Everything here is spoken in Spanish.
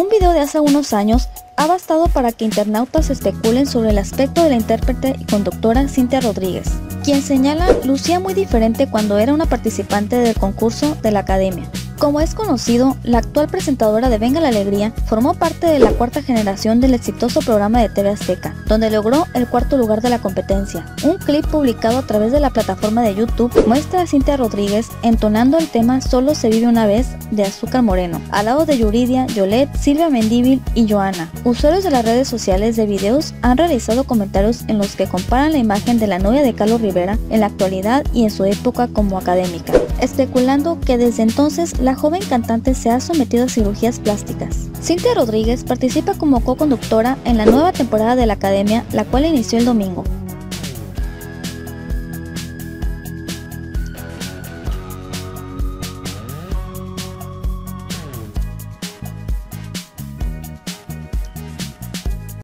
Un video de hace unos años ha bastado para que internautas especulen sobre el aspecto de la intérprete y conductora Cintia Rodríguez, quien señala lucía muy diferente cuando era una participante del concurso de la academia. Como es conocido, la actual presentadora de Venga la Alegría formó parte de la cuarta generación del exitoso programa de TV Azteca, donde logró el cuarto lugar de la competencia. Un clip publicado a través de la plataforma de YouTube muestra a Cintia Rodríguez entonando el tema Solo se vive una vez de Azúcar Moreno, al lado de Yuridia, Yolet, Silvia Mendívil y Joana. Usuarios de las redes sociales de videos han realizado comentarios en los que comparan la imagen de la novia de Carlos Rivera en la actualidad y en su época como académica, especulando que desde entonces la joven cantante se ha sometido a cirugías plásticas. Cintia Rodríguez participa como co-conductora en la nueva temporada de la Academia, la cual inició el domingo.